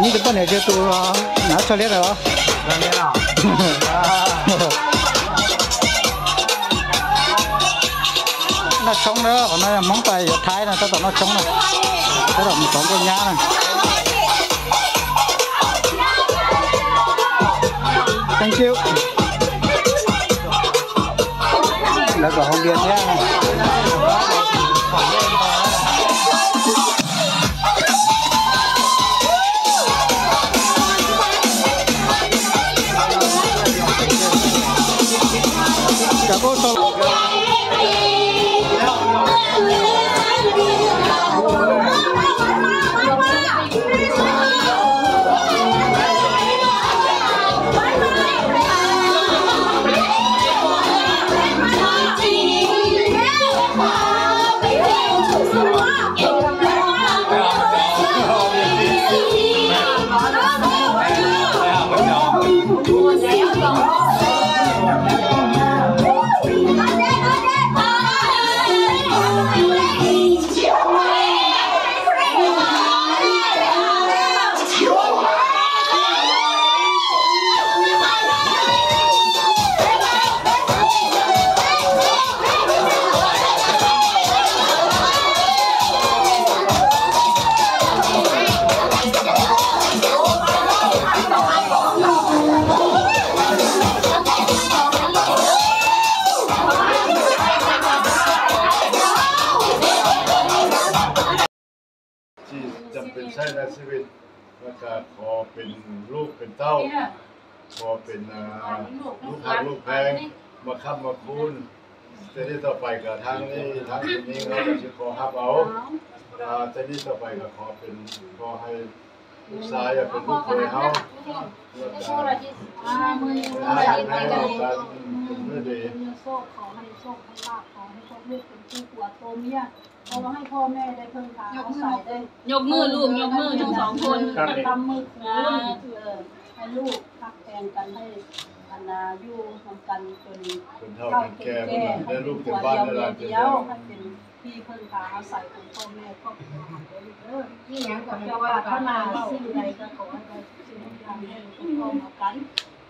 你这半天就多了，哪出来了？出来了。nó ờ, sống nữa còn nó móng tay thái này tao tao nó sống này tao tao mình sống con nhá này thank you đã có hồng điện nhé 我是一只 เป็นใช้ในชีวิตแล้วก็ขอเป็นลูกเป็นเต้า ขอเป็นอ่าลูกหักลูกแพงมาค้ำมาคูณแต่ที่ต่อไปกับทางนี้ทางนี้เราจะสิขอฮับเอาอ่าแต่ที่ต่อไปก็ขอเป็นขอให้ลูกชายอะเป็นลูกเคยเฮาแล้วก็ให้ให้เรากันเป็นมือดีโชคขอให้โชคให้ลาภขอให้โชคลูกเป็นผู้ปวดโตเมีย ขอให้พ่อแม่ได้เพิ่งพาเขาใส่ได้ยกมือลูกยกมือทั้งสองคนทำมือคูณเออให้ลูกพักแทนกันให้อันนาอยู่ทำกันจนเป็นเท่าเป็นแก่เมื่อนั้นได้ลูกเต็มบ้านได้หลานเต็มเดียวเมืองให้เป็นพี่เพิ่งพาเขาใส่ของพ่อแม่ครอบครัวเด้อ นี่ยังก่อนจะว่าถ้านาสิ่งใดก็ขอให้ได้สิ่งใดให้ทุกคนเอากัน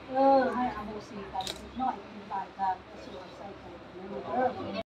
เออ ให้อโหสิกันนิดหน่อยคุณตายกันสวยใส่กันเด้อ